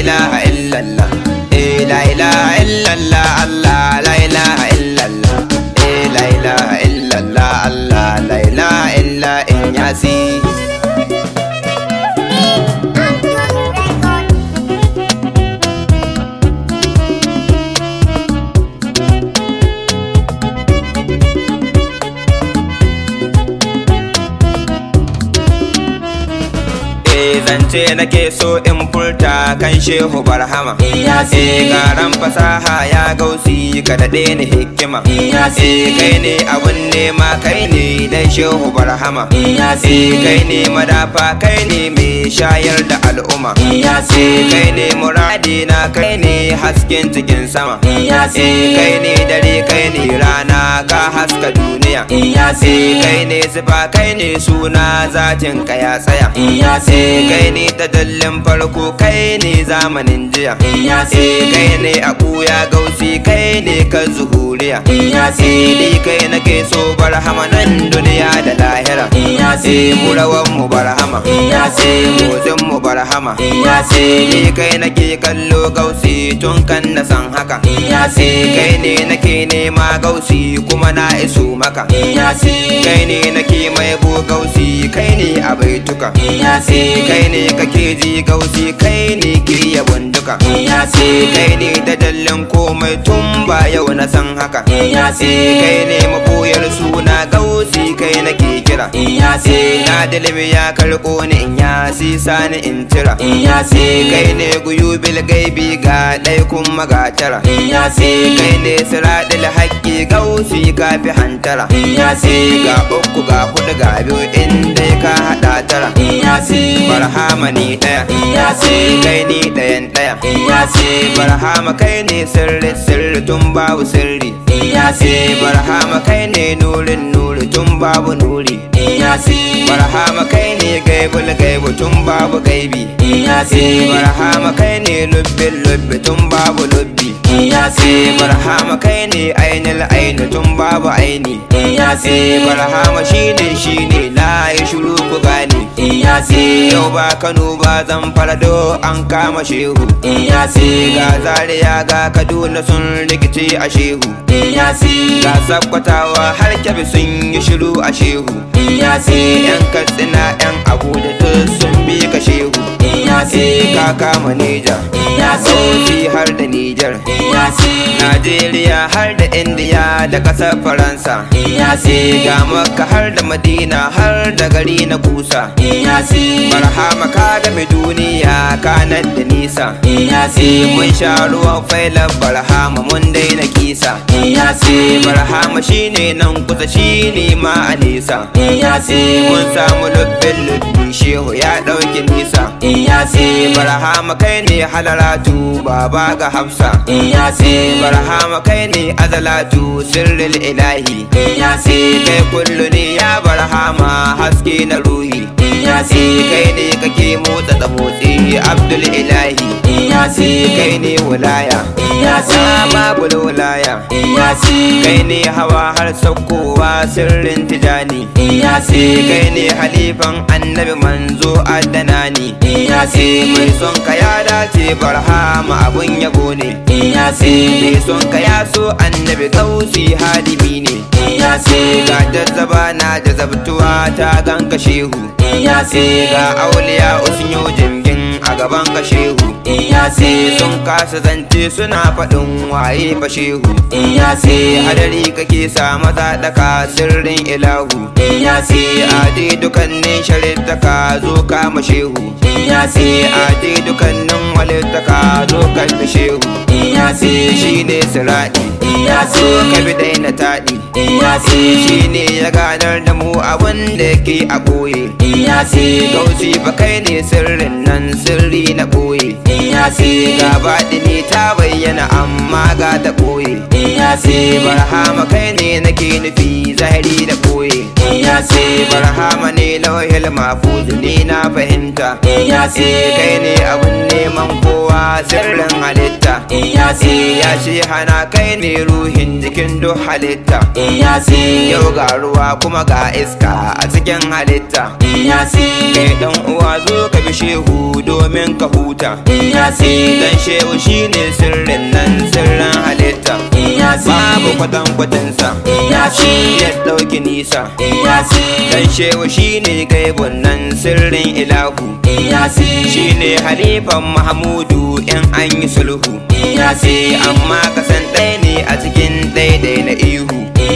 ilaha illallah eh la ilaha illallah zance nake so in furta kan shehu barhama Eh garan fasaha ya gausi ka daɗe ni hikima Eh kai ne abun nema kai ne dan shehu barhama Eh kai ne madafa kai ne mai shayar da al'umma Eh kai ne muradi na kai ne hasken cikin sama Eh kai ne dare kai ne rana ka haska duniya Eh kai ne zuba kai ne suna zatin ka ya tsaya Eh kai ne ta dallin farko kai ne zamanin jiya. Eh kai ne a ɓuya gausi kai ne ka zuhuriya. Eh ni kai nake so barhama nan duniya da lahira. Eh mu rawan mu barhama motsin mu barhama ni kai nake kallo gausi tun kan na san haka. Kai ne nake nema gausi kuma na iso maka. Kai ne nake mai bu gausi kai ne a baituka. Kai ne kake ji gausi kai ne ke yabon duka. Kai ne da dallin komai tun ba yau na san haka. Kai ne maboyar suna gausi kai nake kira. Na dalimi ya karko ni in ya sani in tira kai ne guyu bil gaibi ga ɗai kuma ga tara. Kai ne siradil haƙƙi gausi kafi hantara. Ga uku ga huɗu ga biyu inda ka haɗa tara. Barhama ni ɗaya. Kai ni ɗayan ɗaya. Barhama kai ne sirri sirri tun babu sirri. Barhama kai ne nurin nuri tun babu nuri. Barhama kai ne gaibul gaibu tun babu gaibi. Barhama kai ne lubbin lubbi tun babu lubbi. Barhama kai ne ainil aini tun babu aini. Barhama shine shine na yi shuru ku gane. Yau ba kano ba zan farado an kama shehu. Ga zaria ga kaduna sun rikici a shehu. Ga sakkwatawa har kyabi sun yi shiru a shehu. Yan katsina yan abu da duk sun bi ka shehu. Ka kama neja. Sauti har nijar najeriya har da indiya da ƙasar faransa. Ga makka har da madina har da gari na kusa barhama ka game duniya kanar da nisa. Mun sha ruwan failar barhama mun daina kisa. Barhama shine nan kusa shine ma a nisa mun samu lubbin lubbin shehu ya ɗauki nisa. Barhama kai ne halaratu baba ga hafsa. Barhama kai ne azalatu sirril ilahi. Kai kullu ne ya barhama haske na ruhi. Kai ne kake motsa da motsi abdul ilahi. Kai ne wilaya. Babu wilaya kai ne hawa har saukowa sirrin tijani. Kai ne halifan annabi manzo addanani. Mai son ka ya dace barhama abun yabo ne. Mai son ka ya so annabi gausi hadimi ne. Ga jazzaba na jazabtuwa ta ganka shehu ga auliya usnyo jingin a gaban ka shehu sun kasa zance suna faɗin waye fa shehu hadari kake sa maza daka sirrin ilahu. Aje dukannin sharittaka zo kama shehu aje dukannin walittaka zo kanta shehu shi ne siraɗi so ka bi daina taɗi. Shi ne ya ganar da mu abin da yake a ɓoye. Gausi fa kai ne sirrin nan iyasi. Ga baɗini ta bayyana amma ga ta ɓoye. Iyasi. Barhama kai ne nake nufi zahiri da ɓoye. Iyasi barhama ne lauhil mafuz ni na fahimta. Iyasi kai ne abun neman kowa sirrin halitta. Iyasi ya ce? Hana kai ne ruhin jikin duk halitta. Iyasi yau ga ruwa kuma ga iska a cikin halitta. Iyasi kai dan uwa zo ka bi shehu domin ka huta. Iyasi dan shehu shine sirrin nan sirrin halitta. Babu kwatan kwatansa. Ya ɗauki nisa. Dan shehu shine gaibun nan sirrin ilahu. Shine halifan mahmudu in an yi sulhu. Amma kasan ɗaya ne a cikin daidai na ihu.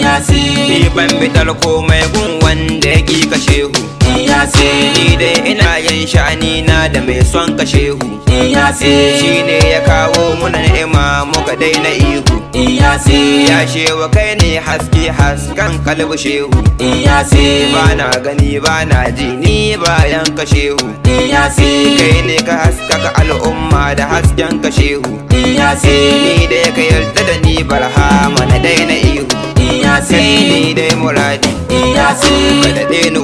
Iyasi ni ban bitar komai gun wanda ya ƙi ka shehu iyasi ni dai ina yin sha'ani na da mai son ka shehu iyasi shine ya kawo muna ni'ima muka daina ihu. Iyasi ya shewa kai ne haske haskan kalbu shehu. Iyasi bana gani bana ji ni bayan ka shehu iyasi kai ne ka haskaka al'umma da hasken ka shehu iyasi ni dai ka yarda da ni barhama na daina ihu. Sai ni dai muradi iyasi. Ka daɗe ni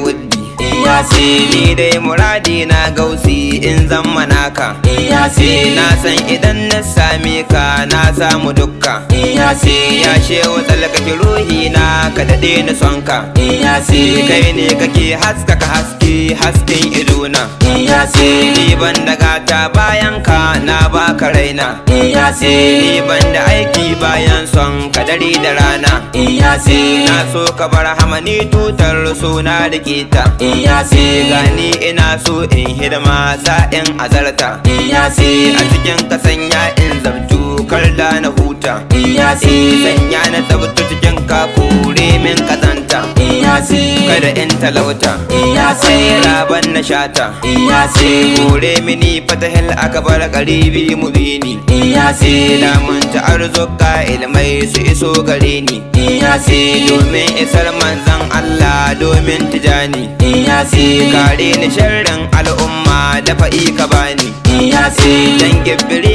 iyasi ni dai muradi na gausi in zan manaka. Iyasi na san idan na same ka na samu dukka. Iyasi ya shewa tsalkake ruhi na ka daɗe ni sonka. Iyasi kai ne kake haskaka haske hasken idona. Iyasi ni ban da gata bayan ka na baka raina. Iyasi ni ban da aiki bayan son ka dare da rana. Iyasi na so ka bar hamani tutar suna da kita iyasi gani ina so in hidima sa'in azarta. Iyasi. A cikin ka sanya in zabtu kar da na huta. Iyasi. Sanya na tsabtu cikin ka kore min kazanta. Iyasi. Kada in talauta. Iyasi. Raban na shata. Iyasi. Kore mini fatahil akabar karibi mubini iyasi. Lamun ta arzuka ilmai su iso gare ni. Iyasi. Domin isar manzan Allah domin tijani. Iyasi. Kare ni sharrin al'umma da fa'i ka bani. Iyasi. Dan gibbire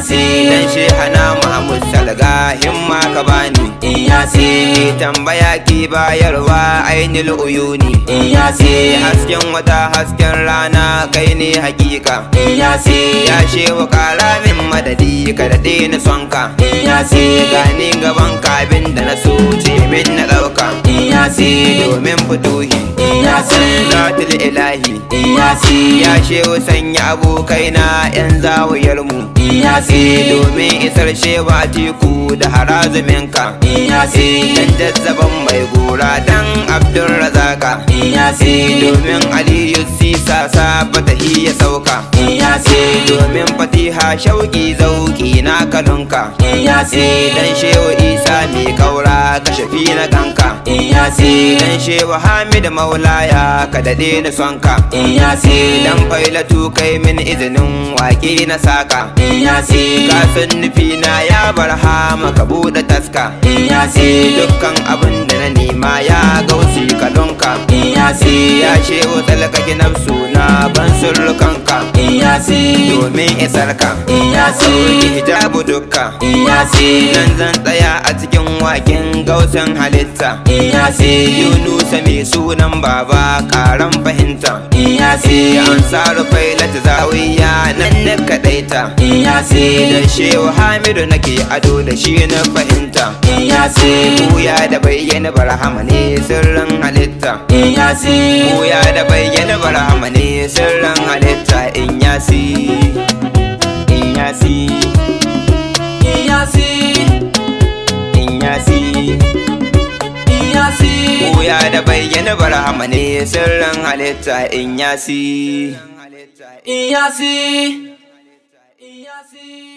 iyasi. Dan shehana Muhammad salga himma ka bani. Iyasi. Tambaya ki bayarwa ainil uyuni. Iyasi. Hasken wata hasken rana kai ne hakika. Iyasi. Ya shewa kara min madadi ka daɗe ni sonka. Iyasi. Gani gaban kabin da na so ce min na ɗauka. Iyasi. Domin fituhi iyasi. Zatul ilahi. Iyasi. Ya shewa sanya abokai na yan zawayar mu iyasi. Domin isar shewa tiku da harazuminka. Iyasi dan jazzaban mai gora dan abdulrazaka iyasi domin aliyu sisa sabata ya sauka iyasi domin fatiha shauki zauki na kalunka iyasi dan shewa isa mai kaura ka shafi na kanka. Iyasi dan shewa hamid maulaya ka daɗe ni sonka. Iyasi dan failatu kai min izinin waƙe na saka iyasi ka san nufi na ya barhama ka buɗe taska. Iyasi dukkan abin da na nema ya gausi kalunka iyasi ya shewa talakaki nafsu na ban surrukanka. Iyasi domin isarka iyasi hijabu dukka. Iyasi nan zan tsaya a cikin waken gausan halitta. Iyasi yunusa mai sunan baba karan fahimta. Iyasi an saru failat zawiya nan na kadaita iyasi da shehu hamidu nake ado da shi na fahimta. Iyasi buya da bayyana barhama ne sirrin halitta. iyasi buya da bayyana barhama ne sirrin halitta. In yasi in yasi iyasi in yasi iyasi buya da bayyana barhama ne sirrin halitta. In yasi iyasi iyasi